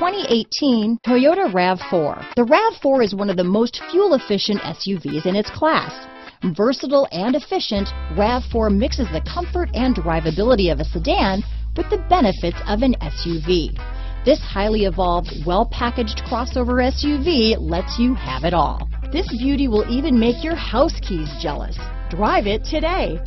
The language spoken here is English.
2018 Toyota RAV4. The RAV4 is one of the most fuel-efficient SUVs in its class. Versatile and efficient, RAV4 mixes the comfort and drivability of a sedan with the benefits of an SUV. This highly evolved, well-packaged crossover SUV lets you have it all. This beauty will even make your house keys jealous. Drive it today.